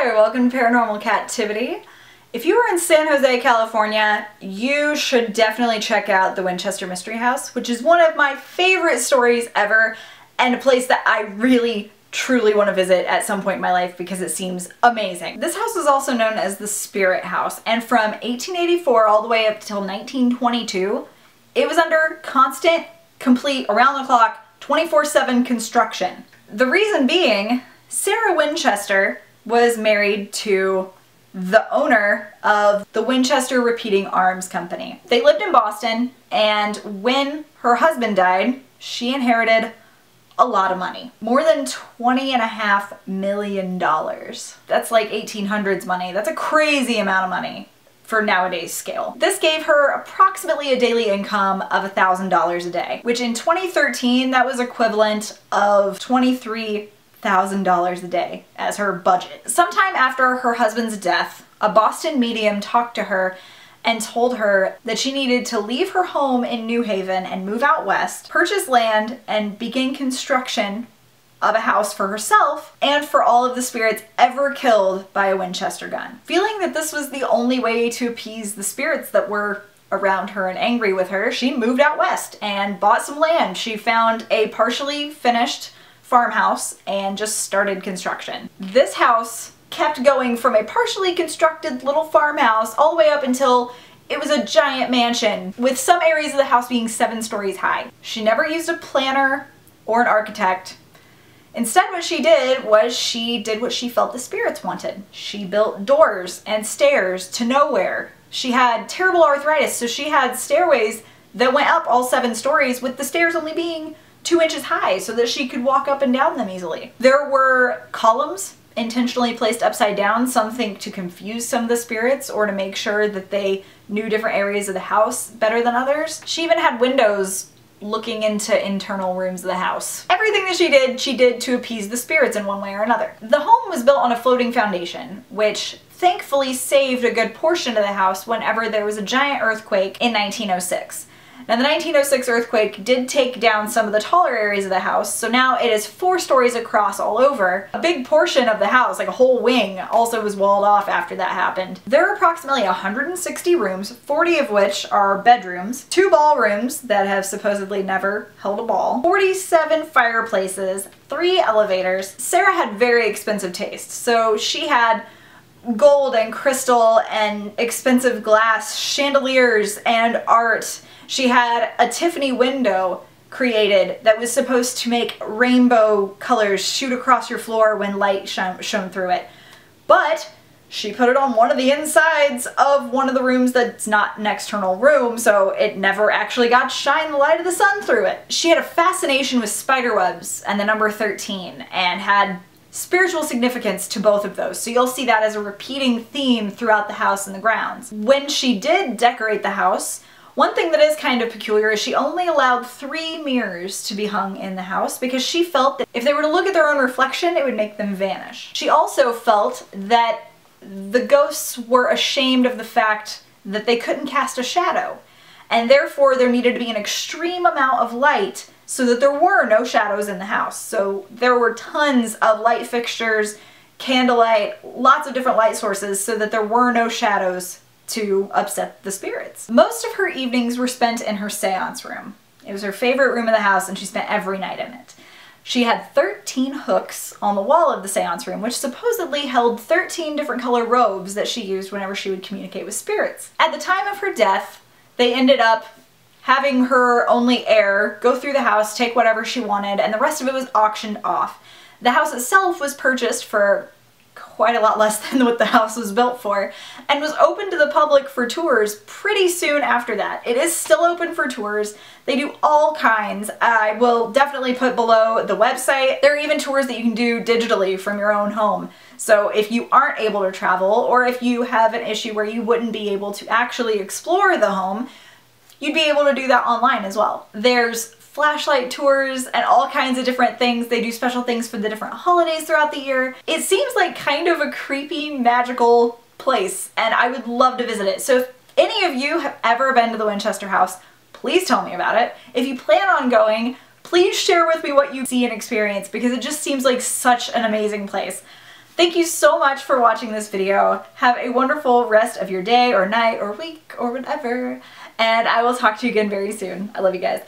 Hi, welcome to Paranormal Kativity. If you are in San Jose, California, you should definitely check out the Winchester Mystery House, which is one of my favorite stories ever and a place that I really truly want to visit at some point in my life because it seems amazing. This house is also known as the Spirit House and from 1884 all the way up till 1922 it was under constant, complete, around the clock, 24-7 construction. The reason being, Sarah Winchester was married to the owner of the Winchester Repeating Arms Company. They lived in Boston and when her husband died, she inherited a lot of money. More than 20 and a half million dollars. That's like 1800s money. That's a crazy amount of money for nowadays scale. This gave her approximately a daily income of $1,000 a day, which in 2013 that was equivalent of 23 $1,000 a day as her budget. Sometime after her husband's death, a Boston medium talked to her and told her that she needed to leave her home in New Haven and move out west, purchase land, and begin construction of a house for herself and for all of the spirits ever killed by a Winchester gun. Feeling that this was the only way to appease the spirits that were around her and angry with her, she moved out west and bought some land. She found a partially finished farmhouse and just started construction. This house kept going from a partially constructed little farmhouse all the way up until it was a giant mansion with some areas of the house being seven stories high. She never used a planner or an architect. Instead what she did was she did what she felt the spirits wanted. She built doors and stairs to nowhere. She had terrible arthritis so she had stairways that went up all seven stories with the stairs only being two inches high so that she could walk up and down them easily. There were columns intentionally placed upside down, some think to confuse some of the spirits or to make sure that they knew different areas of the house better than others. She even had windows looking into internal rooms of the house. Everything that she did, she did to appease the spirits in one way or another. The home was built on a floating foundation, which thankfully saved a good portion of the house whenever there was a giant earthquake in 1906. Now the 1906 earthquake did take down some of the taller areas of the house, so now it is four stories across all over. A big portion of the house, like a whole wing, also was walled off after that happened. There are approximately 160 rooms, 40 of which are bedrooms, two ballrooms that have supposedly never held a ball, 47 fireplaces, three elevators. Sarah had very expensive taste, so she had gold and crystal and expensive glass, chandeliers and art she had a Tiffany window created that was supposed to make rainbow colors shoot across your floor when light shone, shone through it. But she put it on one of the insides of one of the rooms that's not an external room, so it never actually got to shine the light of the sun through it. She had a fascination with spiderwebs and the number 13 and had spiritual significance to both of those. So you'll see that as a repeating theme throughout the house and the grounds. When she did decorate the house, one thing that is kind of peculiar is she only allowed three mirrors to be hung in the house because she felt that if they were to look at their own reflection, it would make them vanish. She also felt that the ghosts were ashamed of the fact that they couldn't cast a shadow and therefore there needed to be an extreme amount of light so that there were no shadows in the house. So there were tons of light fixtures, candlelight, lots of different light sources so that there were no shadows to upset the spirits. Most of her evenings were spent in her seance room. It was her favorite room in the house and she spent every night in it. She had 13 hooks on the wall of the seance room, which supposedly held 13 different color robes that she used whenever she would communicate with spirits. At the time of her death, they ended up having her only heir go through the house, take whatever she wanted, and the rest of it was auctioned off. The house itself was purchased for quite a lot less than what the house was built for, and was open to the public for tours pretty soon after that. It is still open for tours. They do all kinds. I will definitely put below the website. There are even tours that you can do digitally from your own home. So if you aren't able to travel, or if you have an issue where you wouldn't be able to actually explore the home, you'd be able to do that online as well. There's flashlight tours and all kinds of different things. They do special things for the different holidays throughout the year. It seems like kind of a creepy, magical place and I would love to visit it. So if any of you have ever been to the Winchester House, please tell me about it. If you plan on going, please share with me what you see and experience because it just seems like such an amazing place. Thank you so much for watching this video. Have a wonderful rest of your day or night or week or whatever. And I will talk to you again very soon. I love you guys.